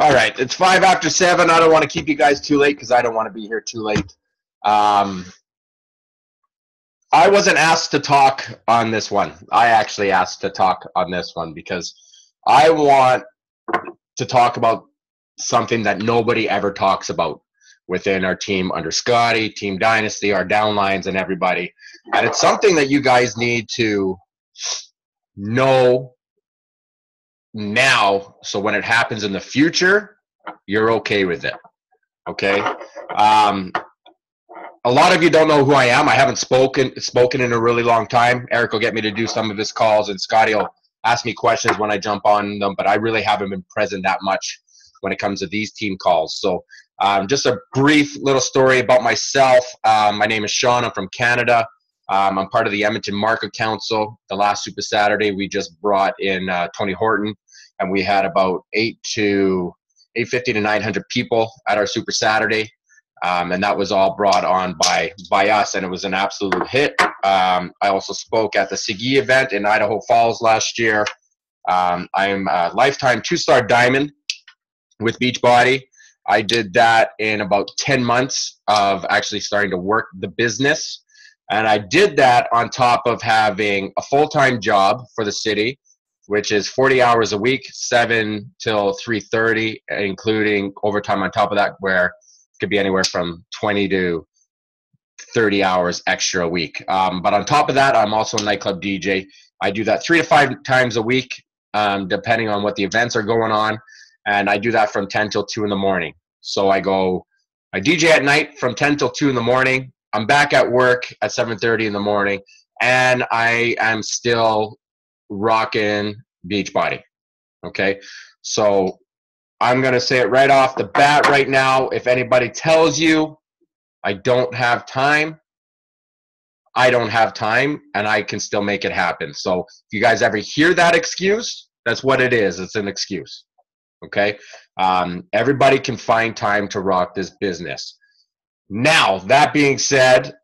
All right, it's five after seven. I don't want to keep you guys too late because I don't want to be here too late. Um, I wasn't asked to talk on this one. I actually asked to talk on this one because I want to talk about something that nobody ever talks about within our team under Scotty, Team Dynasty, our downlines, and everybody. And it's something that you guys need to know now so when it happens in the future, you're okay with it. Okay? Um, a lot of you don't know who I am. I haven't spoken spoken in a really long time. Eric will get me to do some of his calls, and Scotty will ask me questions when I jump on them. But I really haven't been present that much when it comes to these team calls. So, um, just a brief little story about myself. Um, my name is Shawn. I'm from Canada. Um, I'm part of the Edmonton Market Council. The last Super Saturday, we just brought in uh, Tony Horton, and we had about eight to 850 to 900 people at our Super Saturday. Um, and that was all brought on by by us, and it was an absolute hit. Um, I also spoke at the Sigi event in Idaho Falls last year. Um, I'm a lifetime two-star diamond with Beachbody. I did that in about 10 months of actually starting to work the business. And I did that on top of having a full-time job for the city, which is 40 hours a week, 7 till 3:30, including overtime on top of that where it could be anywhere from 20 to 30 hours extra a week. Um, but on top of that, I'm also a nightclub DJ. I do that three to five times a week, um, depending on what the events are going on. And I do that from 10 till 2 in the morning. So I go, I DJ at night from 10 till 2 in the morning. I'm back at work at 7.30 in the morning. And I am still rocking Beachbody. Okay. So I'm to say it right off the bat right now. If anybody tells you I don't have time, I don't have time and I can still make it happen. So if you guys ever hear that excuse, that's what it is. It's an excuse. Okay. Um, everybody can find time to rock this business. Now, that being said,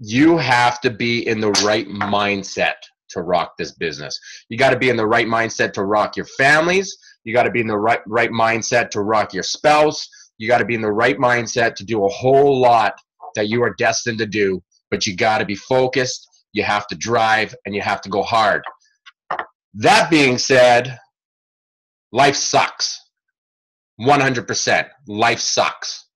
you have to be in the right mindset to rock this business. You got to be in the right mindset to rock your families. You got to be in the right right mindset to rock your spouse. You got to be in the right mindset to do a whole lot that you are destined to do, but you got to be focused, you have to drive and you have to go hard. That being said, life sucks. 100%. Life sucks.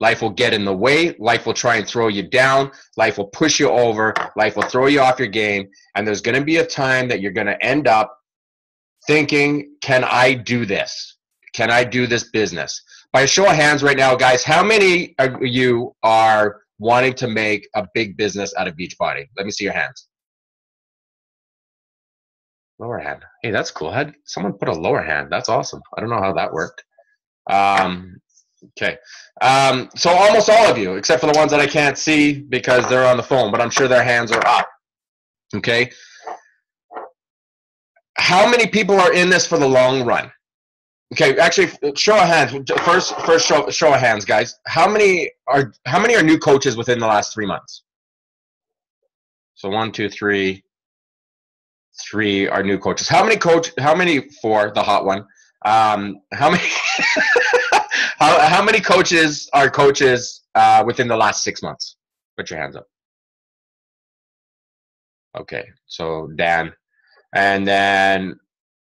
Life will get in the way. Life will try and throw you down. Life will push you over. Life will throw you off your game. And there's going to be a time that you're going to end up thinking, can I do this? Can I do this business? By a show of hands right now, guys, how many of you are wanting to make a big business out of Beachbody? Let me see your hands. Lower hand. Hey, that's cool. Had someone put a lower hand. That's awesome. I don't know how that worked. Um, okay. Um, so almost all of you, except for the ones that I can't see because they're on the phone, but I'm sure their hands are up. Okay how many people are in this for the long run? Okay, actually, show of hands. First, first show, show of hands, guys. How many are how many are new coaches within the last three months? So one, two, three, three are new coaches. How many coach? How many for the hot one? Um, how many? how, how many coaches are coaches uh, within the last six months? Put your hands up. Okay, so Dan, and then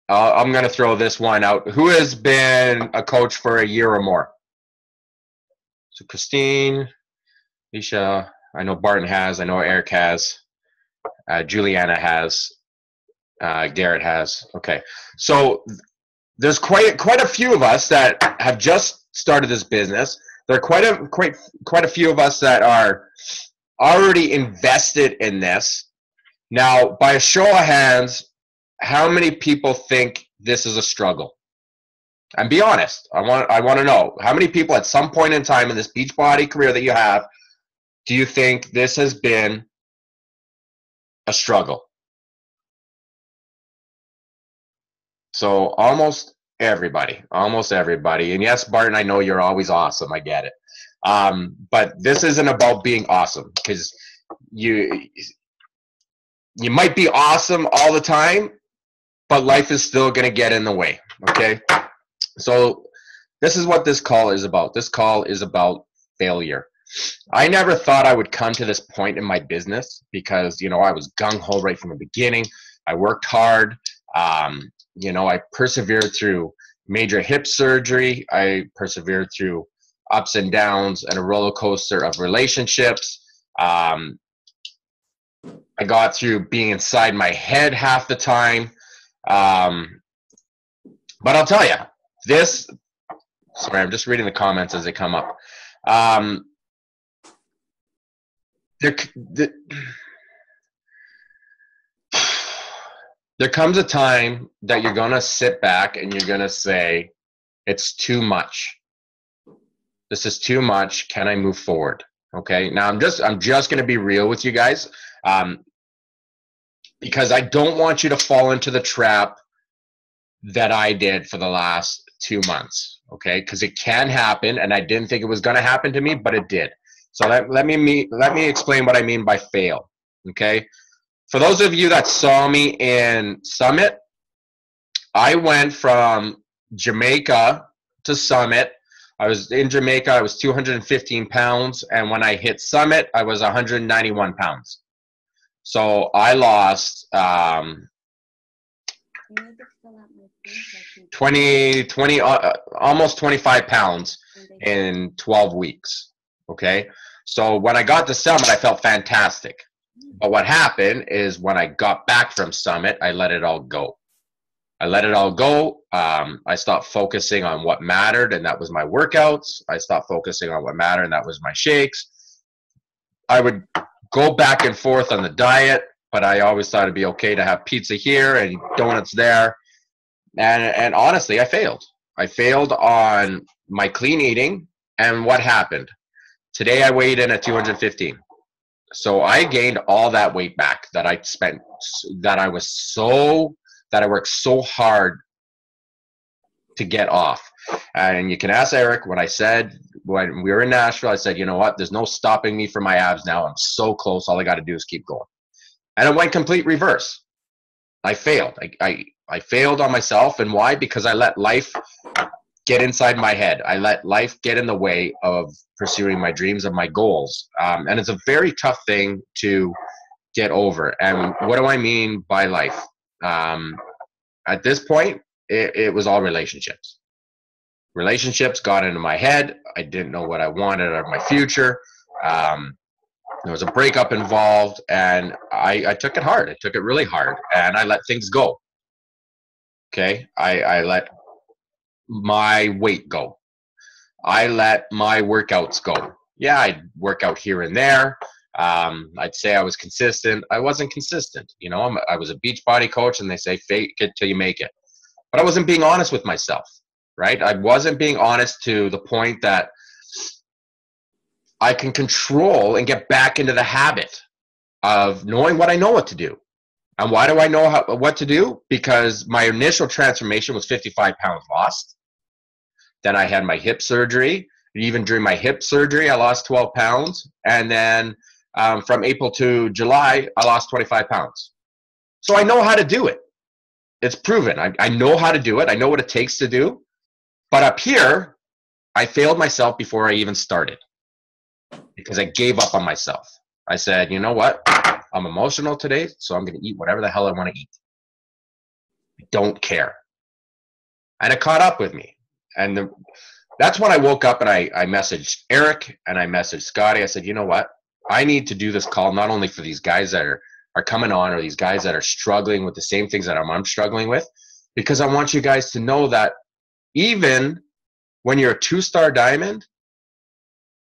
uh, I'm going to throw this one out. Who has been a coach for a year or more? So Christine, Alicia, I know Barton has. I know Eric has. Uh, Juliana has. Uh, Garrett has. Okay, so there's quite quite a few of us that have just started this business. There are quite a quite quite a few of us that are already invested in this now, by a show of hands, how many people think this is a struggle? And be honest. I want I want to know how many people at some point in time in this Beachbody career that you have do you think this has been a struggle? So almost everybody, almost everybody. And yes, Barton, I know you're always awesome. I get it. Um, but this isn't about being awesome because you you might be awesome all the time, but life is still to get in the way. Okay. So this is what this call is about. This call is about failure. I never thought I would come to this point in my business because, you know, I was gung ho right from the beginning. I worked hard. Um, you know, I persevered through major hip surgery. I persevered through ups and downs and a roller coaster of relationships. Um, I got through being inside my head half the time. Um, but I'll tell you, this. Sorry, I'm just reading the comments as they come up. Um, the, there comes a time that you're going to sit back and you're going to say, it's too much. This is too much. Can I move forward? Okay. Now I'm just, I'm just going to be real with you guys. Um, because I don't want you to fall into the trap that I did for the last two months. Okay. Cause it can happen. And I didn't think it was going to happen to me, but it did. So let, let me, let me explain what I mean by fail. Okay for those of you that saw me in Summit, I went from Jamaica to Summit. I was in Jamaica, I was 215 pounds, and when I hit Summit, I was 191 pounds. So I lost um, 20, 20 uh, almost 25 pounds in 12 weeks. Okay. So when I got to Summit, I felt fantastic. But what happened is when I got back from Summit, I let it all go. I let it all go. Um, I stopped focusing on what mattered, and that was my workouts. I stopped focusing on what mattered, and that was my shakes. I would go back and forth on the diet, but I always thought it'd be okay to have pizza here and donuts there. And, and honestly, I failed. I failed on my clean eating. And what happened? Today I weighed in at 215 so I gained all that weight back that I spent that I was so that I worked so hard to get off. And you can ask Eric when I said when we were in Nashville, I said, you know what, there's no stopping me from my abs now. I'm so close. All I got to do is keep going. And it went complete reverse. I failed. I, I I failed on myself. And why? Because I let life get inside my head. I let life get in the way of pursuing my dreams and my goals. Um, and it's a very tough thing to get over. And what do I mean by life? Um, at this point, it, it was all relationships. Relationships got into my head. I didn't know what I wanted out of my future. Um, there was a breakup involved, and I, I took it hard. I took it really hard, and I let things go. Okay, I, I let my weight go. I let my workouts go. Yeah, I'd work out here and there. Um, I'd say I was consistent. I wasn't consistent. You know, I'm, I was a beach body coach, and they say fake it till you make it. But I wasn't being honest with myself, right? I wasn't being honest to the point that I can control and get back into the habit of knowing what I know what to do. And why do I know how, what to do? Because my initial transformation was 55 pounds lost. Then I had my hip surgery. Even during my hip surgery, I lost 12 pounds. And then um, from April to July, I lost 25 pounds. So I know how to do it. It's proven. I, I know how to do it. I know what it takes to do. But up here, I failed myself before I even started because I gave up on myself. I said, you know what? I'm emotional today, so I'm going to eat whatever the hell I want to eat. I don't care. And it caught up with me. And the, that's when I woke up and I, I messaged Eric and I messaged Scotty. I said, you know what? I need to do this call not only for these guys that are, are coming on or these guys that are struggling with the same things that I'm, I'm struggling with, because I want you guys to know that even when you're a two star diamond,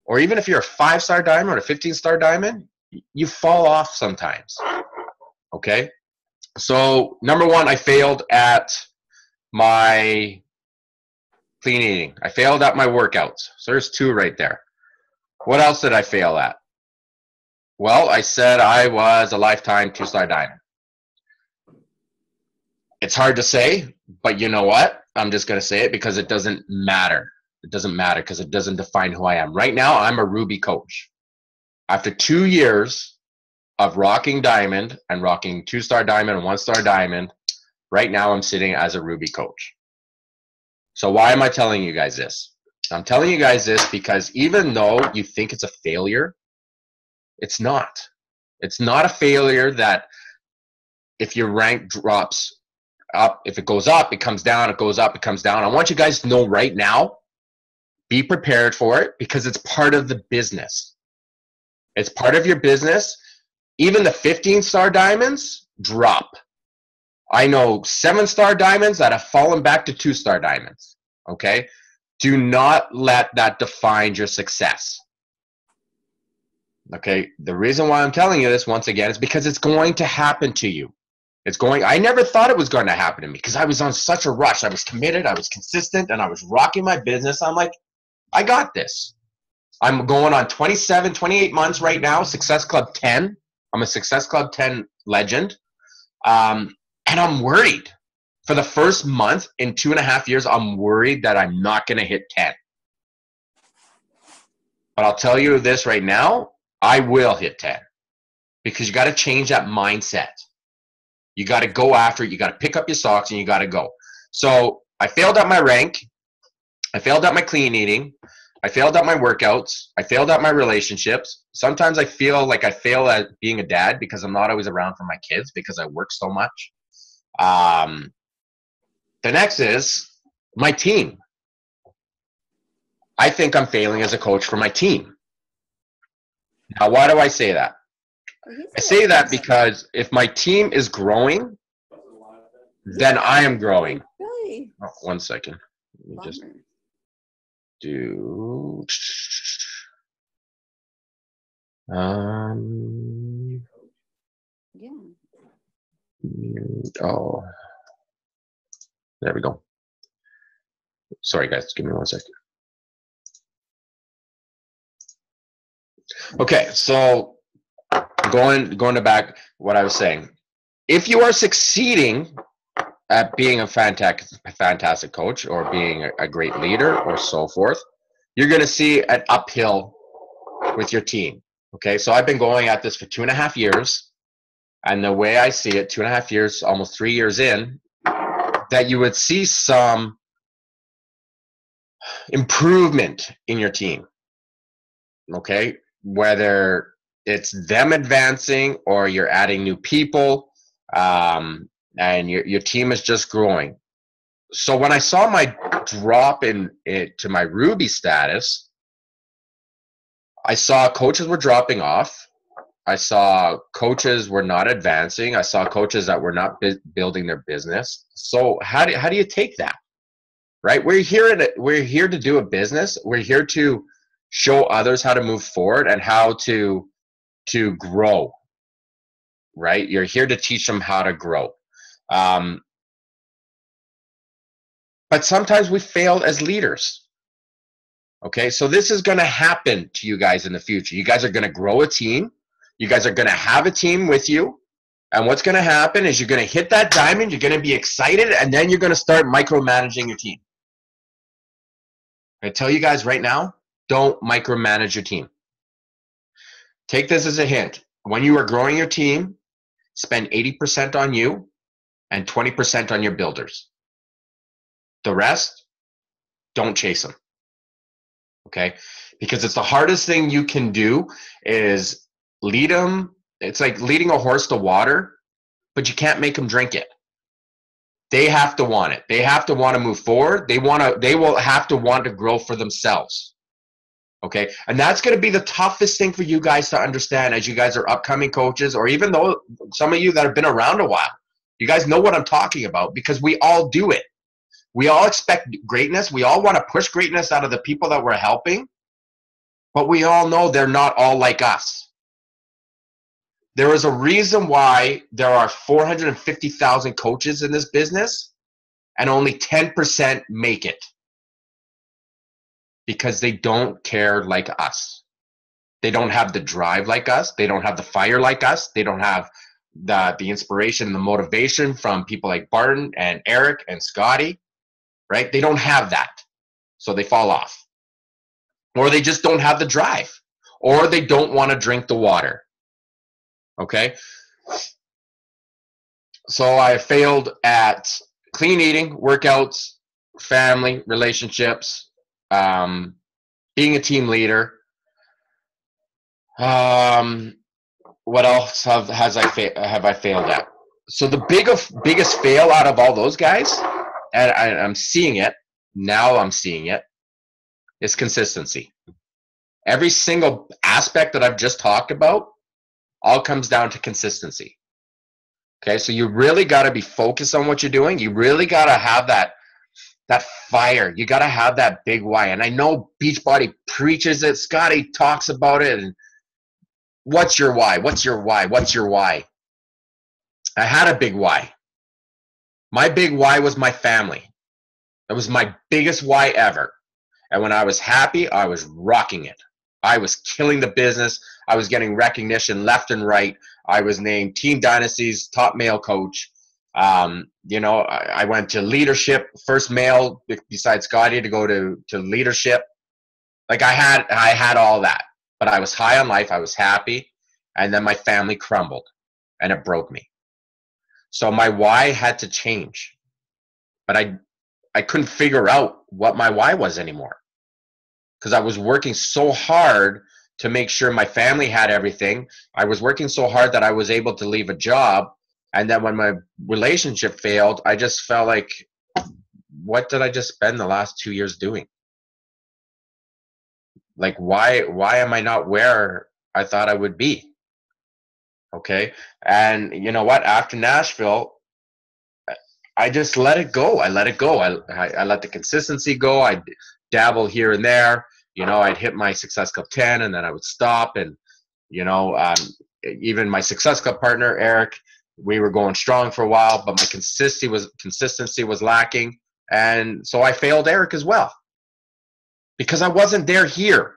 or even if you're a five star diamond or a 15 star diamond, you fall off sometimes. Okay. So, number one, I failed at my clean eating. I failed at my workouts. So, there's two right there. What else did I fail at? Well, I said I was a lifetime two star diamond. It's hard to say, but you know what? I'm just going to say it because it doesn't matter. It doesn't matter because it doesn't define who I am. Right now, I'm a Ruby coach. After two years of rocking diamond and rocking two star diamond and one star diamond, right now I'm sitting as a Ruby coach. So why am I telling you guys this? I'm telling you guys this because even though you think it's a failure, it's not. It's not a failure that if your rank drops up, if it goes up, it comes down, it goes up, it comes down. I want you guys to know right now, be prepared for it because it's part of the business. It's part of your business. Even the 15 star diamonds drop. I know seven star diamonds that have fallen back to two star diamonds. Okay. Do not let that define your success. Okay. The reason why I'm telling you this once again is because it's going to happen to you. It's going, I never thought it was going to happen to me because I was on such a rush. I was committed, I was consistent, and I was rocking my business. I'm like, I got this. I'm going on 27, 28 months right now, Success Club 10. I'm a Success Club 10 legend. Um, and I'm worried. For the first month in two and a half years, I'm worried that I'm not going to hit 10. But I'll tell you this right now I will hit 10 because you got to change that mindset. You got to go after it. You got to pick up your socks and you got to go. So I failed at my rank. I failed at my clean eating. I failed at my workouts. I failed at my relationships. Sometimes I feel like I fail at being a dad because I'm not always around for my kids because I work so much. Um, the next is my team. I think I'm failing as a coach for my team. Now, why do I say that? I say that because if my team is growing, then I am growing. Really? Oh, one second. Let me just do. Um. Yeah. Oh. There we go. Sorry, guys. Give me one second. Okay, so going going to back what I was saying. If you are succeeding at being a fantastic fantastic coach or being a, a great leader or so forth, you're going to see an uphill with your team. Okay, so I've been going at this for two and a half years, and the way I see it, two and a half years, almost three years in, that you would see some improvement in your team. Okay, whether it's them advancing or you're adding new people um, and your, your team is just growing. So when I saw my drop in it to my Ruby status, I saw coaches were dropping off. I saw coaches were not advancing. I saw coaches that were not bu- building their business. So how do how do you take that? Right? We're here we're here to do a business. We're here to show others how to move forward and how to to grow. Right? You're here to teach them how to grow. Um, but sometimes we fail as leaders. Okay, so this is going to happen to you guys in the future. You guys are going to grow a team you guys are going to have a team with you. And what's going to happen is you're going to hit that diamond, you're going to be excited, and then you're going to start micromanaging your team. I tell you guys right now, don't micromanage your team. Take this as a hint. When you are growing your team, spend 80% on you and 20% on your builders. The rest, don't chase them. Okay? Because it's the hardest thing you can do is lead them. It's like leading a horse to water, but you can't make them drink it. They have to want it. They have to want to move forward. They want to. They will have to want to grow for themselves. Okay, and that's going to be the toughest thing for you guys to understand as you guys are upcoming coaches, or even though some of you that have been around a while, you guys know what I'm talking about because we all do it. We all expect greatness. We all want to push greatness out of the people that we're helping, but we all know they're not all like us. There is a reason why there are 450,000 coaches in this business and only 10% make it because they don't care like us. They don't have the drive like us. They don't have the fire like us. They don't have the, the inspiration and the motivation from people like Barton and Eric and Scotty, right? They don't have that. So they fall off. Or they just don't have the drive. Or they don't want to drink the water. Okay. So I failed at clean eating, workouts, family, relationships, um, being a team leader. Um, what else have has I fa- have I failed at? So the big of, biggest fail out of all those guys, and I, I'm seeing it now. I'm seeing it is consistency. Every single aspect that I've just talked about all comes down to consistency. Okay, so you really got to be focused on what you're doing. You really got to have that that fire. You got to have that big why. And I know Beachbody preaches it. Scotty talks about it. And what's your why? What's your why? What's your why? I had a big why. My big why was my family. That was my biggest why ever. And when I was happy, I was rocking it. I was killing the business. I was getting recognition left and right. I was named Team Dynasty's top male coach. Um, you know, I, I, went to leadership, first male besides Scotty to go to, to leadership. Like I had, I had all that, but I was high on life. I was happy. And then my family crumbled and it broke me. So my why had to change, but I, I couldn't figure out what my why was anymore because I was working so hard to make sure my family had everything. I was working so hard that I was able to leave a job. And then when my relationship failed, I just felt like, what did I just spend the last two years doing? Like, why, why am I not where I thought I would be? Okay. And you know what? After Nashville, I just let it go. I let it go. I, I, I let the consistency go. I dabble here and there. You know, I'd hit my Success Club 10 and then I would stop. And, you know, um, even my Success Club partner, Eric, we were going strong for a while, but my consistency was consistency was lacking. And so I failed Eric as well because I wasn't there here.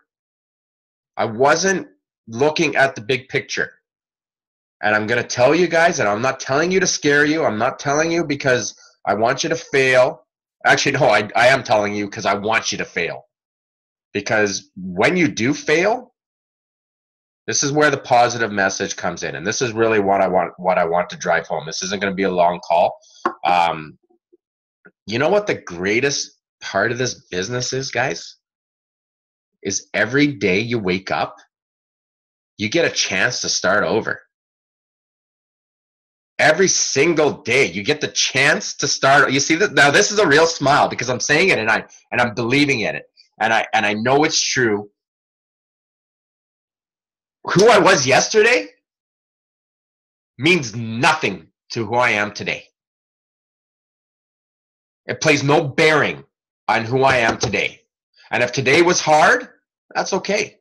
I wasn't looking at the big picture. And I'm going to tell you guys, and I'm not telling you to scare you. I'm not telling you because I want you to fail. Actually, no, I, I am telling you because I want you to fail. Because when you do fail, this is where the positive message comes in, and this is really what I want. What I want to drive home. This isn't going to be a long call. Um, you know what the greatest part of this business is, guys? Is every day you wake up, you get a chance to start over. Every single day you get the chance to start you see that now this is a real smile because i'm saying it and i and i'm believing in it. And i and i know it's true. Who i was yesterday means nothing to who i am today. It plays no bearing on who i am today and if today was hard that's okay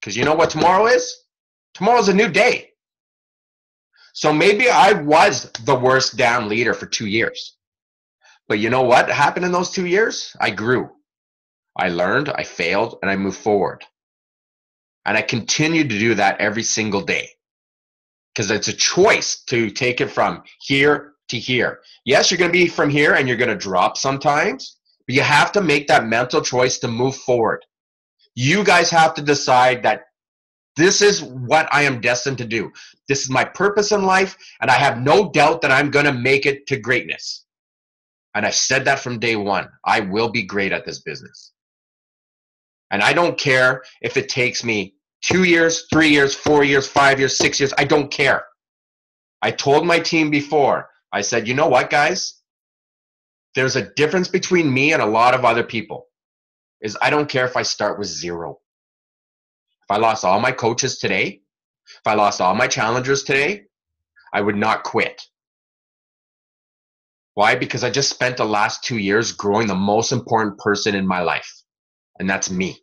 because you know what tomorrow is tomorrow's a new day so maybe I was the worst damn leader for two years. But you know what happened in those two years? I grew. I learned, I failed, and I moved forward. And I continue to do that every single day because it's a choice to take it from here to here. Yes, you're going to be from here and you're going to drop sometimes, but you have to make that mental choice to move forward. You guys have to decide that this is what I am destined to do. This is my purpose in life, and I have no doubt that I'm going to make it to greatness. And I said that from day one. I will be great at this business. And I don't care if it takes me two years, three years, four years, five years, six years. I don't care. I told my team before, I said, you know what, guys? There's a difference between me and a lot of other people. Is I don't care if I start with zero. If I lost all my coaches today, if I lost all my challengers today, I would not quit. Why? Because I just spent the last two years growing the most important person in my life, and that's me.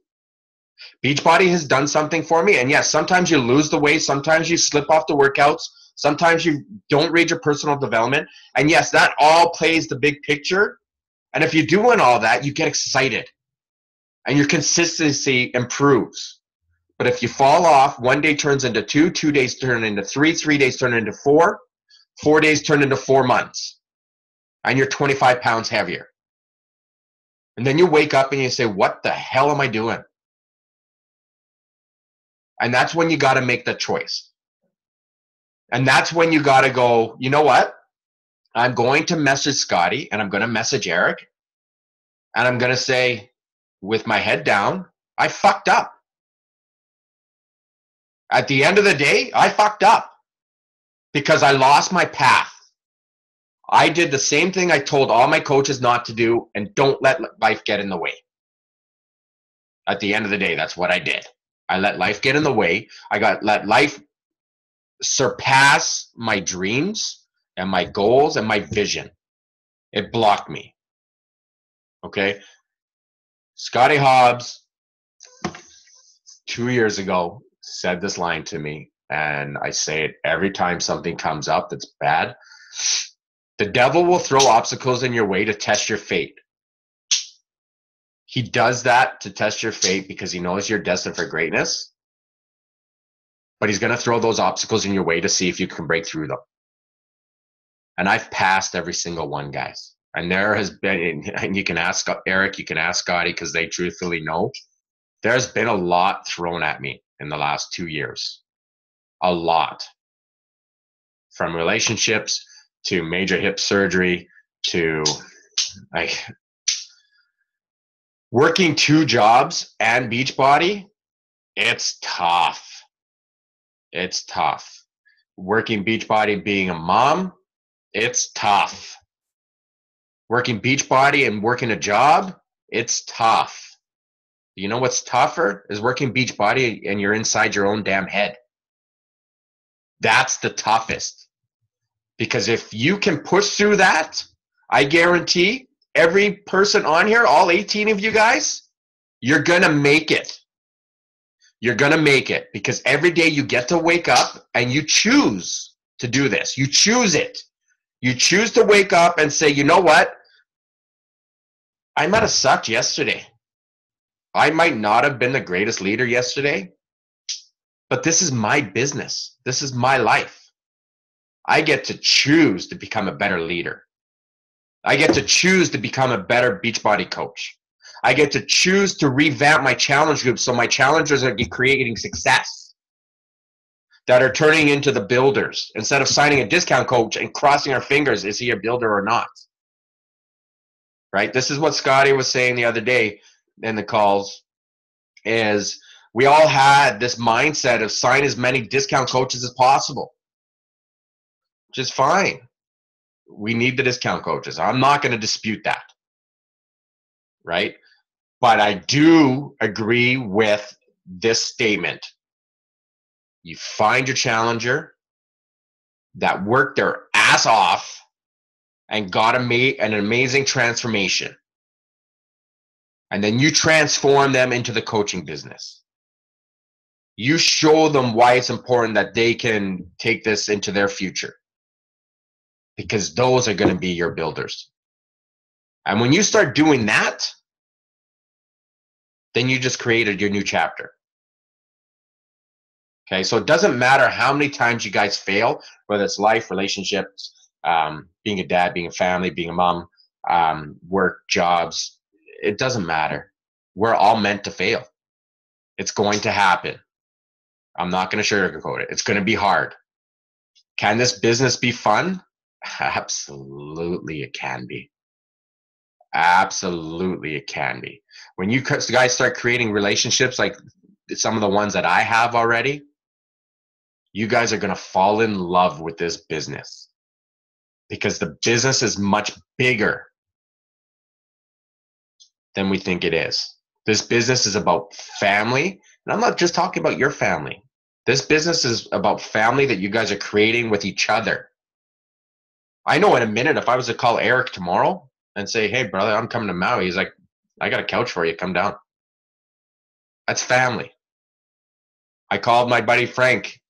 Beachbody has done something for me, and yes, sometimes you lose the weight, sometimes you slip off the workouts, sometimes you don't read your personal development, and yes, that all plays the big picture. And if you're doing all that, you get excited, and your consistency improves. But if you fall off, one day turns into two, two days turn into three, three days turn into four, four days turn into four months, and you're 25 pounds heavier. And then you wake up and you say, What the hell am I doing? And that's when you got to make the choice. And that's when you got to go, you know what? I'm going to message Scotty and I'm going to message Eric And I'm going to say, with my head down, I fucked up. At the end of the day, I fucked up because I lost my path. I did the same thing I told all my coaches not to do, and don't let life get in the way. At the end of the day, that's what I did. I let life get in the way. I got let life surpass my dreams and my goals and my vision. It blocked me. Okay. Scotty Hobbs, two years ago, said this line to me, and I say it every time something comes up that's bad. The devil will throw obstacles in your way to test your fate. He does that to test your fate because he knows you're destined for greatness. But he's going to throw those obstacles in your way to see if you can break through them. And I've passed every single one, guys. And there has been, and you can ask Eric, you can ask Scotty because they truthfully know. There's been a lot thrown at me in the last two years. A lot. From relationships to major hip surgery to like working two jobs and Beachbody, it's tough. It's tough. Working Beachbody being a mom, it's tough. Working Beachbody and working a job, it's tough. You know what's tougher is working Beachbody and you're inside your own damn head. That's the toughest. Because if you can push through that, I guarantee every person on here, all 18 of you guys, you're going to make it. You're going to make it because every day you get to wake up and you choose to do this. You choose it. You choose to wake up and say, you know what? I might have sucked yesterday. I might not have been the greatest leader yesterday, but this is my business. This is my life. I get to choose to become a better leader. I get to choose to become a better Beachbody coach. I get to choose to revamp my challenge group so my challengers are creating success that are turning into the builders instead of signing a discount coach and crossing our fingers is he a builder or not right this is what scotty was saying the other day in the calls is we all had this mindset of sign as many discount coaches as possible which is fine we need the discount coaches. I'm not going to dispute that. Right? But I do agree with this statement. You find your challenger that worked their ass off and got a ma- an amazing transformation. And then you transform them into the coaching business. You show them why it's important that they can take this into their future because those are going to be your builders. And when you start doing that, then you just created your new chapter. Okay, so it doesn't matter how many times you guys fail, whether it's life, relationships, um, being a dad, being a family, being a mom, um, work, jobs. It doesn't matter. We're all meant to fail. It's going to happen. I'm not going to sugarcoat it. It's going to be hard. Can this business be fun? Absolutely, it can be. Absolutely, it can be. When you guys start creating relationships like some of the ones that I have already, you guys are going to fall in love with this business because the business is much bigger than we think it is. This business is about family. And I'm not just talking about your family. This business is about family that you guys are creating with each other. I know in a minute if I was to call Eric tomorrow and say, "Hey, brother, I'm coming to Maui," he's like, "I got a couch for you. Come down." That's family. I called my buddy Frank,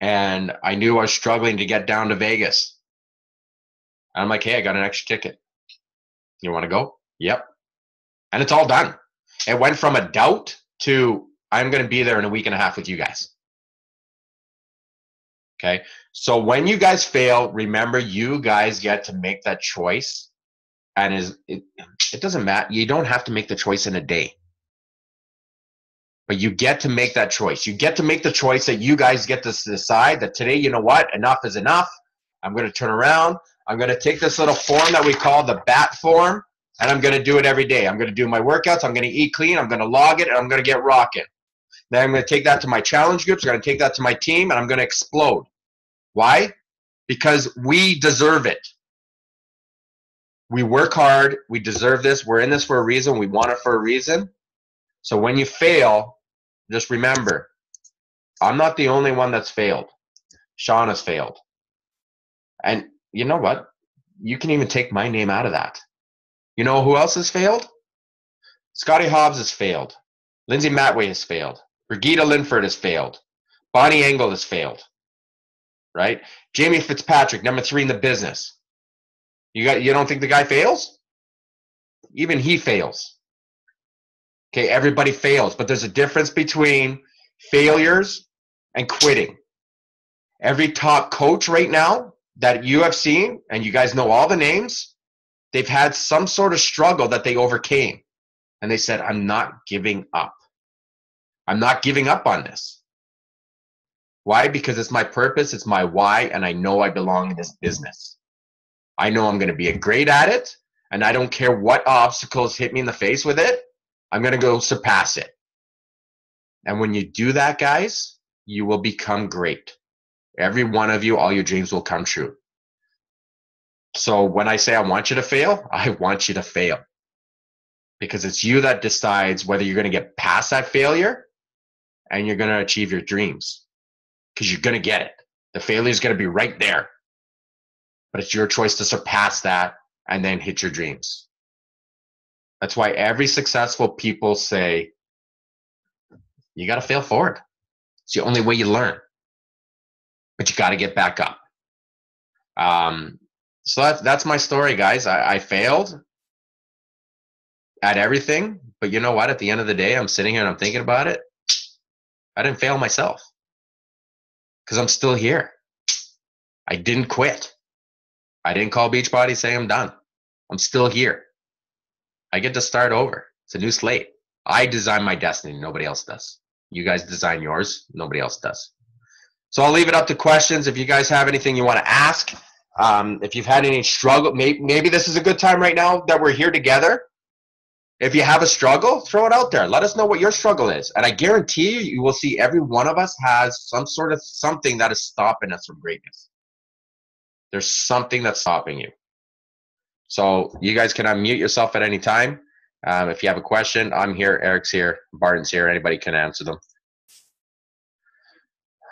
and I knew I was struggling to get down to Vegas. I'm like, "Hey, I got an extra ticket. You want to go?" Yep. And it's all done. It went from a doubt to I'm going to be there in a week and a half with you guys. Okay. So when you guys fail, remember you guys get to make that choice. And is it, it doesn't matter. You don't have to make the choice in a day. But you get to make that choice. You get to make the choice that you guys get to decide that today, you know what, enough is enough. I'm going to turn around. I'm going to take this little form that we call the BAT form, and I'm going to do it every day. I'm going to do my workouts. I'm going to eat clean. I'm going to log it, and I'm going to get rocking. Then I'm going to take that to my challenge groups. I'm going to take that to my team, and I'm going to explode. Why? Because we deserve it. We work hard. We deserve this. We're in this for a reason. We want it for a reason. So when you fail, just remember, I'm not the only one that's failed. Shawn has failed. And you know what? You can even take my name out of that. You know who else has failed? Scotty Hobbs has failed. Lindsay Matway has failed. Brigida Linford has failed. Bonnie Engel has failed. Right? Jamie Fitzpatrick, number three in the business. You got you don't think the guy fails? Even he fails. Okay, everybody fails, but there's a difference between failures and quitting. Every top coach right now that you have seen, and you guys know all the names, they've had some sort of struggle that they overcame. And they said, I'm not giving up. I'm not giving up on this. Why? Because it's my purpose, it's my why, and I know I belong in this business. I know I'm going to be great at it, and I don't care what obstacles hit me in the face with it. I'm going to go surpass it. And when you do that, guys, you will become great. Every one of you, all your dreams will come true. So when I say I want you to fail, I want you to fail because it's you that decides whether you're going to get past that failure and you're going to achieve your dreams because you're going to get it. The failure is going to be right there, but it's your choice to surpass that and then hit your dreams. That's why every successful people say, you got to fail forward. It's the only way you learn, but you got to get back up. Um, so that's that's my story, guys. I, I failed at everything, but you know what? At the end of the day, I'm sitting here and I'm thinking about it. I didn't fail myself because I'm still here. I didn't quit. I didn't call Beachbody say I'm done. I'm still here. I get to start over. It's a new slate. I design my destiny. Nobody else does. You guys design yours. Nobody else does. So I'll leave it up to questions. If you guys have anything you want to ask, um, if you've had any struggle, maybe, maybe this is a good time right now that we're here together. If you have a struggle, throw it out there. Let us know what your struggle is. And I guarantee you, you will see every one of us has some sort of something that is stopping us from greatness. There's something that's stopping you. So you guys can unmute yourself at any time. Um, if you have a question, I'm here. Eric's here. Barton's here. Anybody can answer them.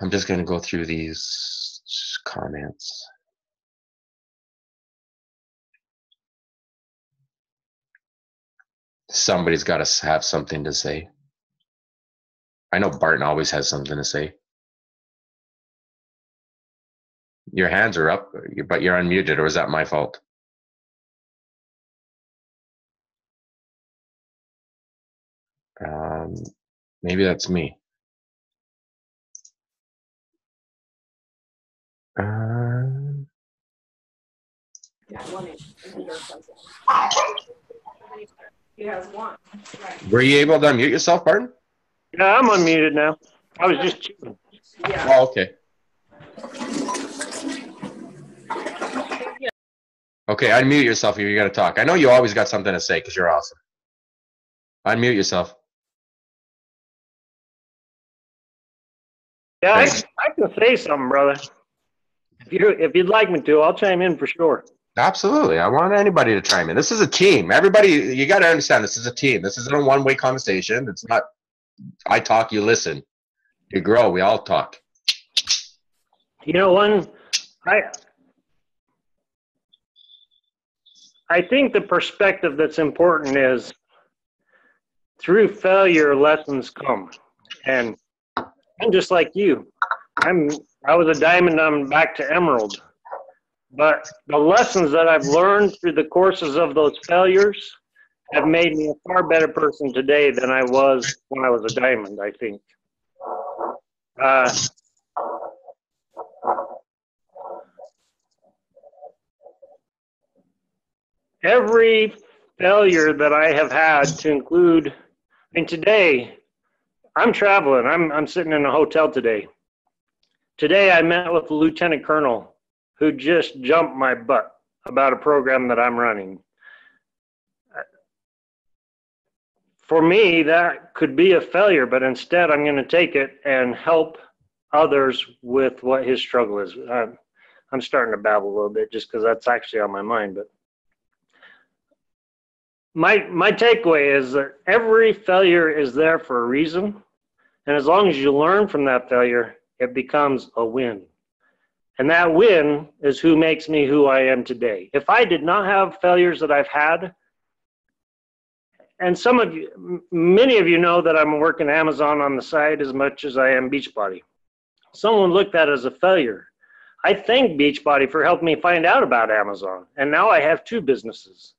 I'm just going to go through these comments. Somebody's got to have something to say. I know Barton always has something to say. Your hands are up, but you're unmuted, or is that my fault? Um, maybe that's me. Um, were you able to unmute yourself, Barton? Yeah, I'm unmuted now. I was just chewing. Oh, okay. Okay, unmute yourself if you're going to talk. I know you always got something to say because you're awesome. Unmute yourself. Yeah, I, I can say something, brother. If you if you'd like me to, I'll chime in for sure. Absolutely. I want anybody to chime in. This is a team. Everybody, you got to understand this is a team. This isn't a one way conversation. It's not I talk, you listen. You grow, we all talk. You know, one, I, I think the perspective that's important is through failure, lessons come. And I'm just like you. I'm I was a diamond, I'm back to emerald. But the lessons that I've learned through the courses of those failures have made me a far better person today than I was when I was a diamond, I think. Uh, every failure that I have had to include, mean, today, I'm traveling. I'm, I'm sitting in a hotel today. Today, I met with a lieutenant colonel who just jumped my butt about a program that I'm running. for me, that could be a failure, but instead I'm going to take it and help others with what his struggle is. I'm, I'm starting to babble a little bit just because that's actually on my mind, but my my takeaway is that every failure is there for a reason. And as long as you learn from that failure it becomes a win. And that win is who makes me who i am today. If i did not have failures that i've had and some of you many of you know that i'm working amazon on the side as much as i am beachbody. Someone looked at it as a failure. I thank beachbody for helping me find out about amazon. And now i have two businesses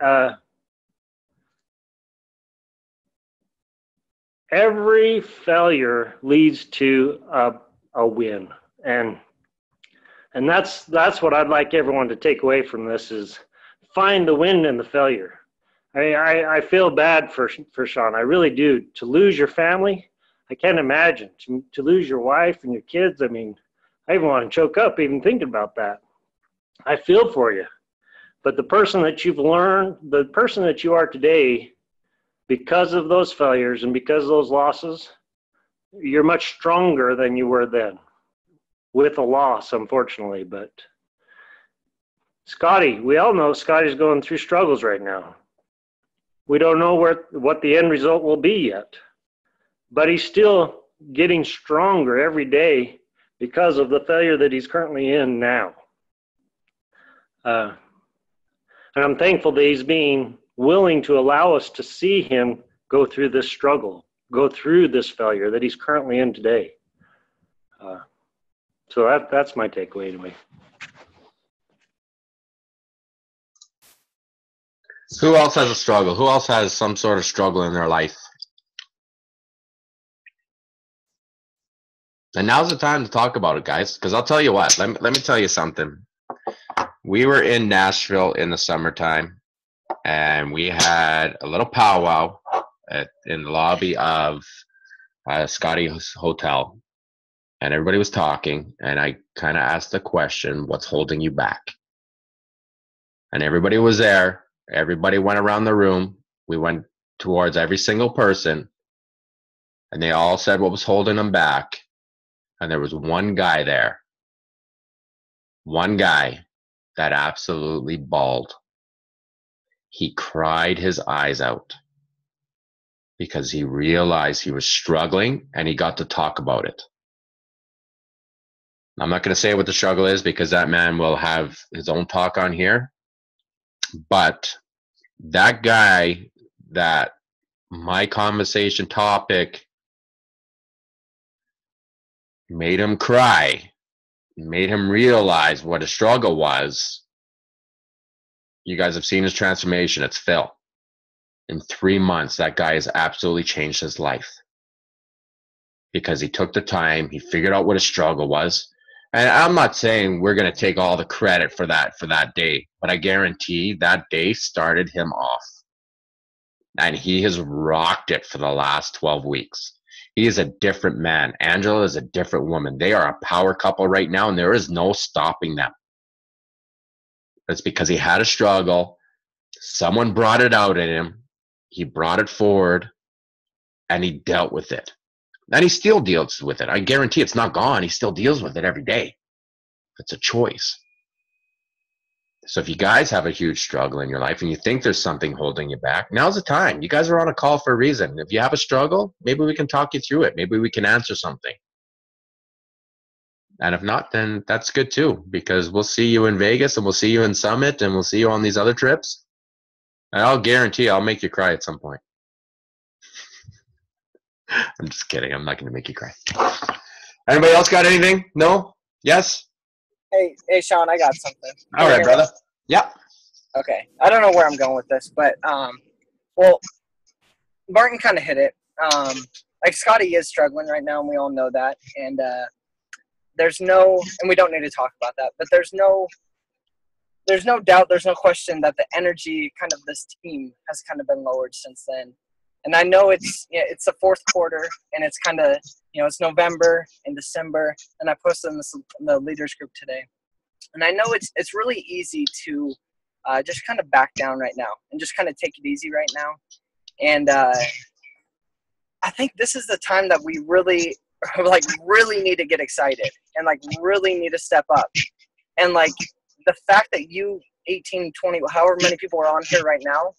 uh, every failure leads to a, a win. And and that's that's what i'd like everyone to take away from this is find the win in the failure. I i, I feel bad for for Shawn. I really do. To lose your family i can't imagine. To, to lose your wife and your kids i mean i even want to choke up even thinking about that. I feel for you but the person that you've learned, the person that you are today, because of those failures and because of those losses, you're much stronger than you were then. With a loss, unfortunately, but Scotty, we all know Scotty's going through struggles right now. We don't know where what the end result will be yet. But he's still getting stronger every day because of the failure that he's currently in now. Uh, and I'm thankful that he's being willing to allow us to see him go through this struggle, go through this failure that he's currently in today. Uh, so that, that's my takeaway anyway. Who else has a struggle? Who else has some sort of struggle in their life? And now's the time to talk about it, guys. Because I'll tell you what. Let me, let me tell you something we were in Nashville in the summertime, and we had a little powwow at, in the lobby of uh, Scotty's hotel, and everybody was talking, and I kind of asked the question, "What's holding you back?" And everybody was there. Everybody went around the room. We went towards every single person, and they all said what was holding them back. And there was one guy there. One guy that absolutely bawled. He cried his eyes out because he realized he was struggling and he got to talk about it. I'm not going to say what the struggle is because that man will have his own talk on here. But that guy that my conversation topic made him cry made him realize what a struggle was. You guys have seen his transformation. It's Phil. In three months, that guy has absolutely changed his life because he took the time, he figured out what a struggle was. And I'm not saying we're going to take all the credit for that for that day, but I guarantee that day started him off. And he has rocked it for the last 12 weeks. He is a different man. Angela is a different woman. They are a power couple right now, and there is no stopping them. It's because he had a struggle. Someone brought it out in him. He brought it forward, and he dealt with it. And he still deals with it. I guarantee it's not gone. He still deals with it every day. It's a choice. So if you guys have a huge struggle in your life and you think there's something holding you back, now's the time. You guys are on a call for a reason. If you have a struggle, maybe we can talk you through it. Maybe we can answer something. And if not, then that's good too, because we'll see you in Vegas and we'll see you in Summit and we'll see you on these other trips. And I'll guarantee I'll make you cry at some point. I'm just kidding. I'm not going to make you cry. Anybody else got anything? No? Yes? Hey, hey, Shawn, I got something. All right, brother. Yeah. Okay. I don't know where I'm going with this, but um, well, Martin kind of hit it. Um, like Scotty is struggling right now, and we all know that. And uh, there's no, and we don't need to talk about that, but there's no, there's no doubt, there's no question that the energy kind of this team has kind of been lowered since then. And I know it's it's the fourth quarter, and it's kind of you know, it's November and December, and I posted in the, in the leaders group today. And I know it's it's really easy to uh, just kind of back down right now and just kind of take it easy right now. and uh, I think this is the time that we really like really need to get excited and like really need to step up and like the fact that you 18 20 however many people are on here right now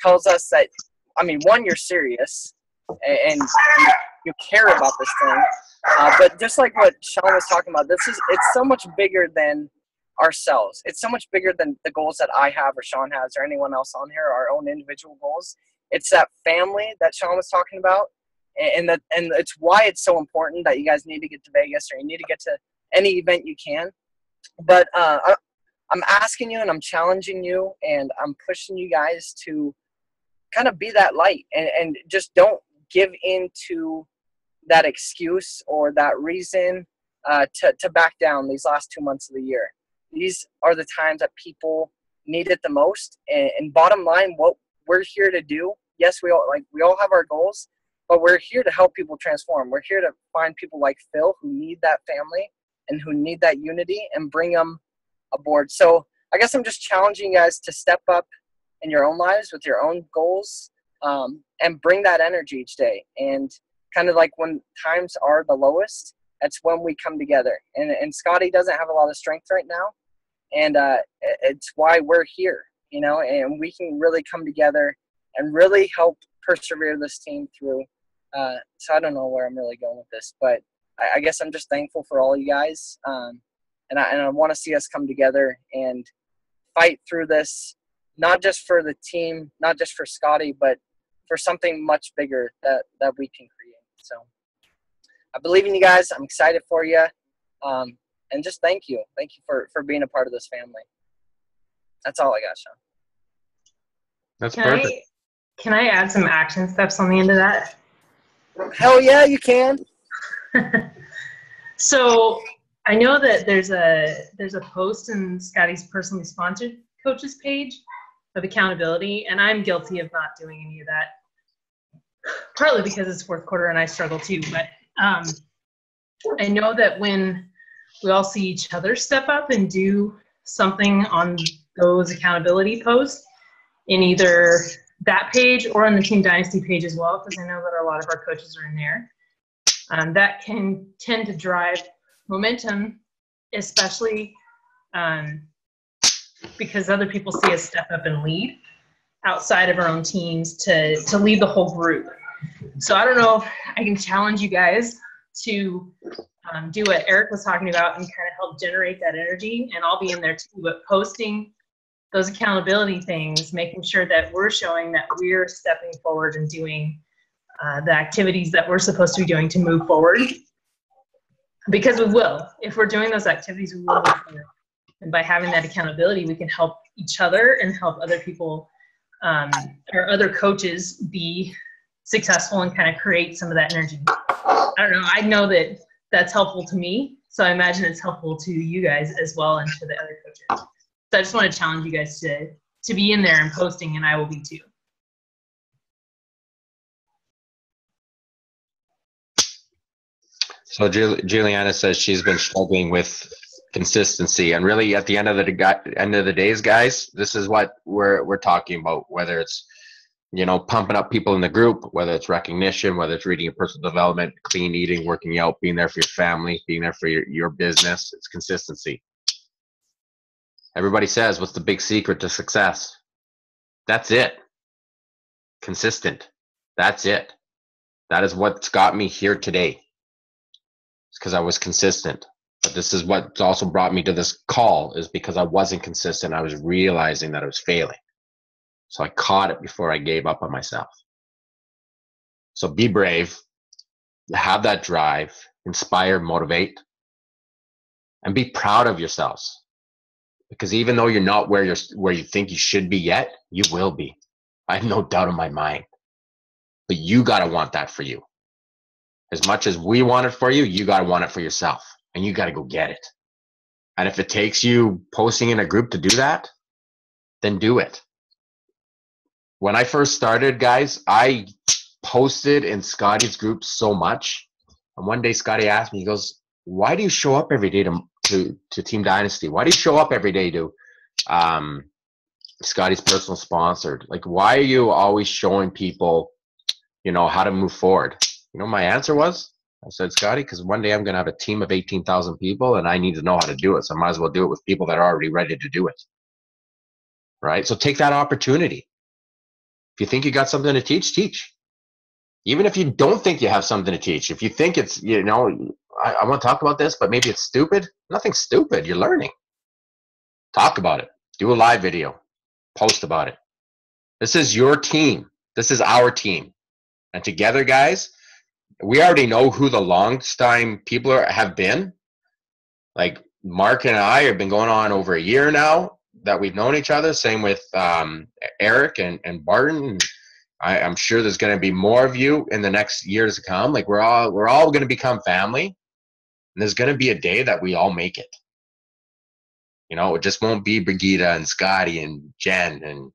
tells us that i mean one you're serious and you, you care about this thing. Uh, but just like what Shawn was talking about this is it's so much bigger than ourselves. It's so much bigger than the goals that i have or Shawn has or anyone else on here our own individual goals. It's that family that Shawn was talking about and that and it's why it's so important that you guys need to get to Vegas or you need to get to any event you can. But uh, I, I'm asking you and I'm challenging you and I'm pushing you guys to kind of be that light and, and just don't give in to that excuse or that reason uh, to, to back down these last two months of the year. These are the times that people need it the most. And, and bottom line, what we're here to do, yes, we all like we all have our goals, but we're here to help people transform. We're here to find people like Phil who need that family and who need that unity and bring them aboard. So I guess I'm just challenging you guys to step up in your own lives with your own goals um, and bring that energy each day. And kind of like when times are the lowest, that's when we come together. And, and Scotty doesn't have a lot of strength right now. And uh, it's why we're here, you know, and we can really come together and really help persevere this team through uh, so I don't know where I'm really going with this, but I, I guess I'm just thankful for all you guys, um, and I and I want to see us come together and fight through this, not just for the team, not just for Scotty, but for something much bigger that that we can create. So I believe in you guys. I'm excited for you, um, and just thank you, thank you for for being a part of this family. That's all I got, Shawn. That's Can perfect. I, can I add some action steps on the end of that? Hell yeah, you can. so I know that there's a there's a post in Scotty's personally sponsored coaches page of accountability, and I'm guilty of not doing any of that. Partly because it's fourth quarter and I struggle too, but um, I know that when we all see each other step up and do something on those accountability posts in either that page or on the Team Dynasty page as well, because I know that a lot of our coaches are in there. Um, that can tend to drive momentum, especially um, because other people see us step up and lead outside of our own teams to, to lead the whole group. So I don't know if I can challenge you guys to um, do what Eric was talking about and kind of help generate that energy. And I'll be in there too, but posting those accountability things, making sure that we're showing that we're stepping forward and doing uh, the activities that we're supposed to be doing to move forward. Because we will. If we're doing those activities, we will. And by having that accountability, we can help each other and help other people um, or other coaches be successful and kind of create some of that energy. I don't know. I know that that's helpful to me. So I imagine it's helpful to you guys as well and to the other coaches. So I just want to challenge you guys to to be in there and posting, and I will be too. So Jul- Juliana says she's been struggling with consistency, and really, at the end of the end of the days, guys, this is what we're we're talking about. Whether it's you know pumping up people in the group, whether it's recognition, whether it's reading your personal development, clean eating, working out, being there for your family, being there for your, your business, it's consistency. Everybody says, "What's the big secret to success?" That's it. Consistent. That's it. That is what's got me here today. It's because I was consistent. But this is what also brought me to this call is because I wasn't consistent. I was realizing that I was failing. So I caught it before I gave up on myself. So be brave, have that drive, inspire, motivate, and be proud of yourselves. Because even though you're not where you're where you think you should be yet, you will be. I have no doubt in my mind. But you gotta want that for you. As much as we want it for you, you gotta want it for yourself. And you gotta go get it. And if it takes you posting in a group to do that, then do it. When I first started, guys, I posted in Scotty's group so much. And one day Scotty asked me, he goes, Why do you show up every day to to, to Team Dynasty? Why do you show up every day to um Scotty's personal sponsored. Like, why are you always showing people, you know, how to move forward? You know, my answer was, I said, Scotty, because one day I'm going to have a team of 18,000 people and I need to know how to do it. So I might as well do it with people that are already ready to do it. Right? So take that opportunity. If you think you got something to teach, teach. Even if you don't think you have something to teach, if you think it's, you know, I, I want to talk about this, but maybe it's stupid, nothing stupid. You're learning. Talk about it. Do a live video. Post about it. This is your team. This is our team. And together, guys, we already know who the longest time people are, have been. Like Mark and I have been going on over a year now that we've known each other. Same with um, Eric and, and Barton. I, am sure there's going to be more of you in the next years to come. Like we're all we're all going to become family, and there's going to be a day that we all make it. You know, it just won't be Brigida and Scotty and Jen, and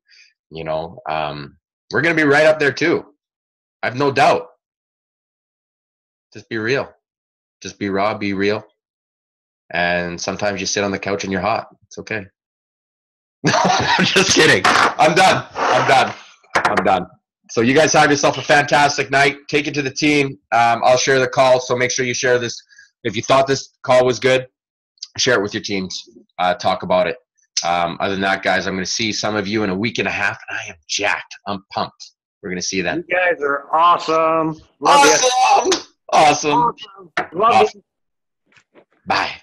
you know, um, we're going to be right up there too. I have no doubt. Just be real. Just be raw, be real. And sometimes you sit on the couch and you're hot. It's okay. No, I'm just kidding. I'm done. I'm done. I'm done. So you guys have yourself a fantastic night. Take it to the team. Um, I'll share the call. So make sure you share this. If you thought this call was good, share it with your teams. Uh, talk about it. Um, other than that, guys, I'm going to see some of you in a week and a half, and I am jacked. I'm pumped. We're going to see you then. You guys are awesome. Love awesome. You. Awesome. awesome. Love awesome. Bye.